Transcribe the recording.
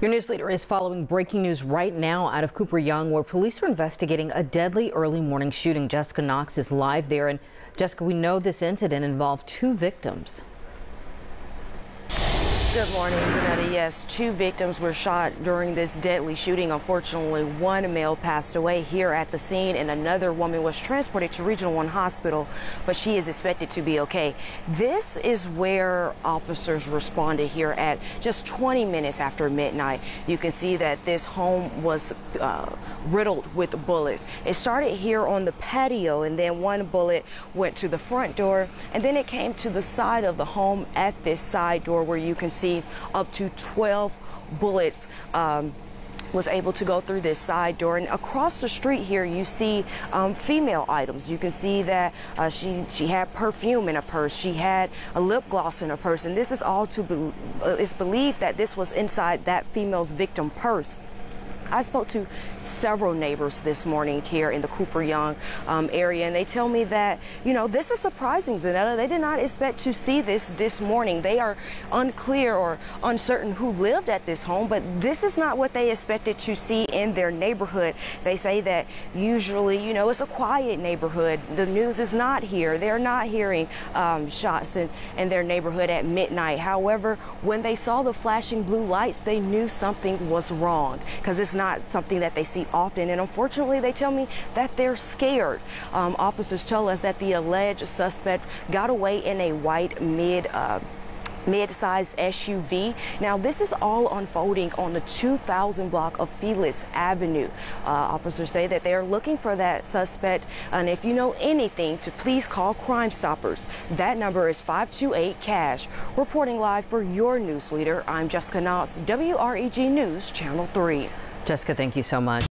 Your news leader is following breaking news right now out of Cooper Young, where police are investigating a deadly early morning shooting. Jessica Knox is live there. And Jessica, we know this incident involved two victims. Good morning, Zanetta. Yes, two victims were shot during this deadly shooting. Unfortunately, one male passed away here at the scene, and another woman was transported to Regional One Hospital, but she is expected to be okay. This is where officers responded here at just 20 minutes after midnight. You can see that this home was uh, riddled with bullets. It started here on the patio, and then one bullet went to the front door, and then it came to the side of the home at this side door where you can see up to 12 bullets. Um, was able to go through this side door. And across the street here you see um, female items. You can see that uh, she she had perfume in a purse. She had a lip gloss in her purse. And this is all to be, uh, it's believed that this was inside that female's victim purse I spoke to several neighbors this morning here in the Cooper Young um, area, and they tell me that, you know, this is surprising, Zanetta. They did not expect to see this this morning. They are unclear or uncertain who lived at this home, but this is not what they expected to see in their neighborhood. They say that usually, you know, it's a quiet neighborhood. The news is not here. They're not hearing um, shots in, in their neighborhood at midnight. However, when they saw the flashing blue lights, they knew something was wrong because it's not something that they see often. And unfortunately, they tell me that they're scared. Um, officers tell us that the alleged suspect got away in a white mid. Uh, mid-sized SUV. Now, this is all unfolding on the 2000 block of Felix Avenue. Uh, officers say that they are looking for that suspect, and if you know anything, to please call Crime Stoppers. That number is 528-CASH. Reporting live for your news leader, I'm Jessica Knox, WREG News, Channel 3. Jessica, thank you so much.